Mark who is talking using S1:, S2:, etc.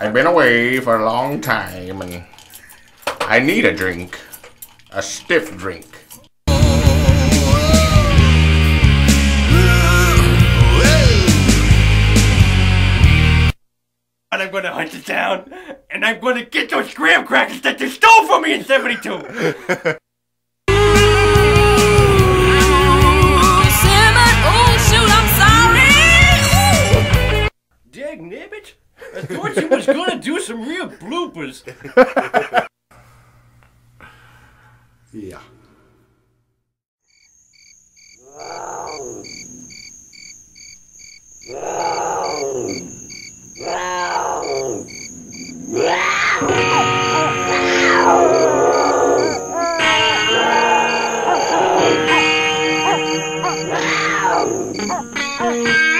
S1: I've been away for a long time and I need a drink. A stiff drink.
S2: And I'm gonna hunt it down and I'm gonna get those graham crackers that they stole from me in 72! Dag nibbit! I thought you was gonna do some real bloopers.
S1: Yeah.
S3: Ooh.